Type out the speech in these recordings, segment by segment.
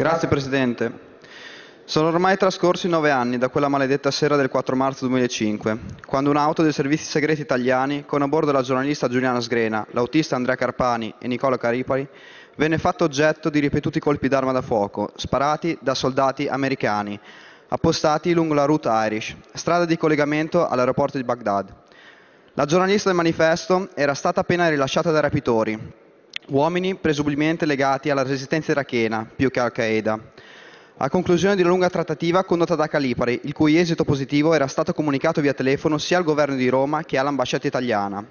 Grazie Presidente. Sono ormai trascorsi nove anni da quella maledetta sera del 4 marzo 2005, quando un'auto dei servizi segreti italiani, con a bordo la giornalista Giuliana Sgrena, l'autista Andrea Carpani e Nicola Caripari, venne fatto oggetto di ripetuti colpi d'arma da fuoco, sparati da soldati americani, appostati lungo la route Irish, strada di collegamento all'aeroporto di Baghdad. La giornalista del manifesto era stata appena rilasciata dai rapitori, uomini presumibilmente legati alla resistenza irachena più che al Qaeda a conclusione di una lunga trattativa condotta da Calipari, il cui esito positivo era stato comunicato via telefono sia al governo di Roma che all'ambasciata italiana.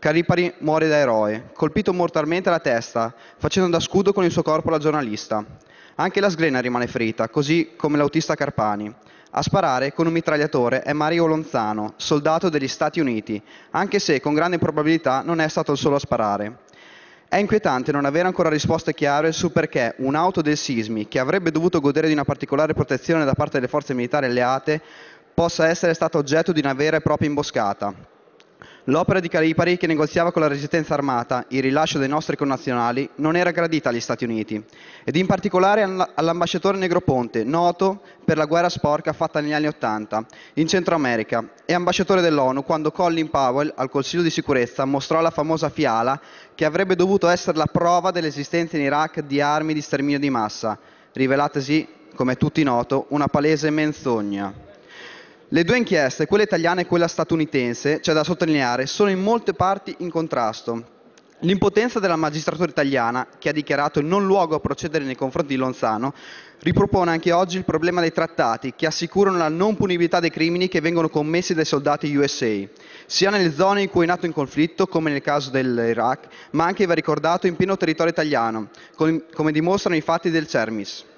Calipari muore da eroe, colpito mortalmente alla testa, facendo da scudo con il suo corpo la giornalista. Anche la sgrena rimane ferita, così come l'autista Carpani. A sparare con un mitragliatore è Mario Lonzano, soldato degli Stati Uniti, anche se con grande probabilità non è stato il solo a sparare. È inquietante non avere ancora risposte chiare su perché un'auto del Sismi, che avrebbe dovuto godere di una particolare protezione da parte delle forze militari alleate, possa essere stata oggetto di una vera e propria imboscata. L'opera di Calipari, che negoziava con la resistenza armata il rilascio dei nostri connazionali, non era gradita agli Stati Uniti, ed in particolare all'ambasciatore Negroponte, noto per la guerra sporca fatta negli anni Ottanta in Centro America, e ambasciatore dell'ONU quando Colin Powell al Consiglio di sicurezza mostrò la famosa fiala che avrebbe dovuto essere la prova dell'esistenza in Iraq di armi di sterminio di massa, rivelatesi, come tutti noto, una palese menzogna. Le due inchieste, quella italiana e quella statunitense, c'è da sottolineare, sono in molte parti in contrasto. L'impotenza della magistratura italiana, che ha dichiarato il non luogo a procedere nei confronti di Lonzano, ripropone anche oggi il problema dei trattati che assicurano la non punibilità dei crimini che vengono commessi dai soldati USA, sia nelle zone in cui è nato il conflitto, come nel caso dell'Iraq, ma anche, va ricordato, in pieno territorio italiano, come dimostrano i fatti del CERMIS.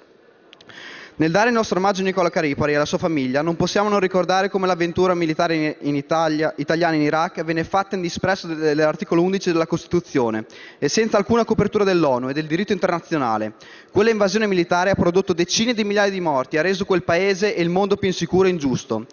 Nel dare il nostro omaggio a Nicola Caripari e alla sua famiglia, non possiamo non ricordare come l'avventura militare italiana in Iraq venne fatta in disprezzo dell'articolo 11 della Costituzione e senza alcuna copertura dell'ONU e del diritto internazionale. Quella invasione militare ha prodotto decine di migliaia di morti, ha reso quel paese e il mondo più insicuro e ingiusto.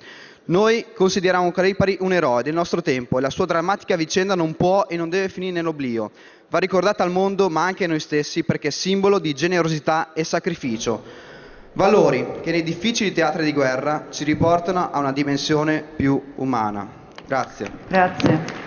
Noi consideriamo Caripari un eroe del nostro tempo e la sua drammatica vicenda non può e non deve finire nell'oblio. Va ricordata al mondo, ma anche a noi stessi, perché è simbolo di generosità e sacrificio. Valori che nei difficili teatri di guerra ci riportano a una dimensione più umana. Grazie. Grazie.